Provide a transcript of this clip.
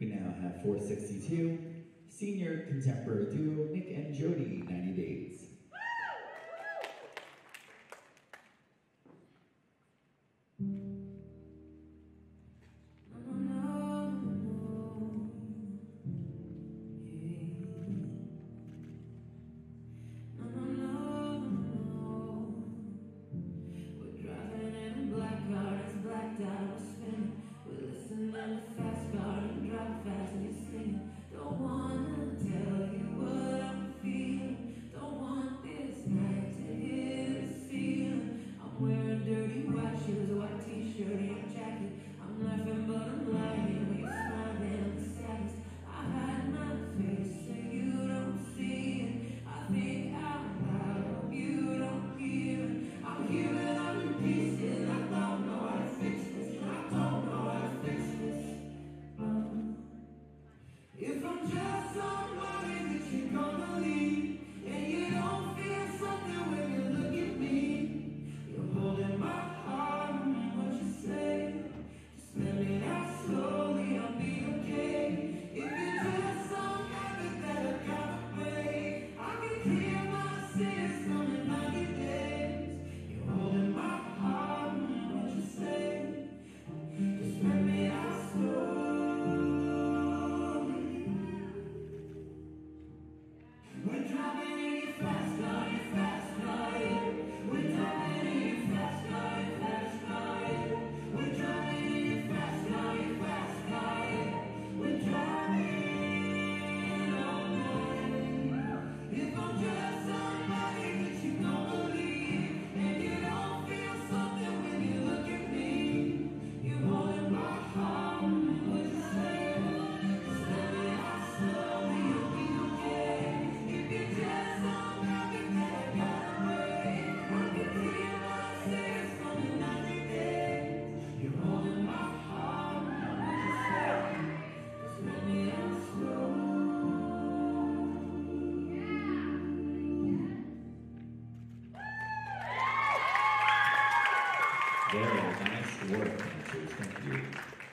We now have 462, senior contemporary duo Nick and Jody, 90 Days. Very nice work, Matthew. Thank you.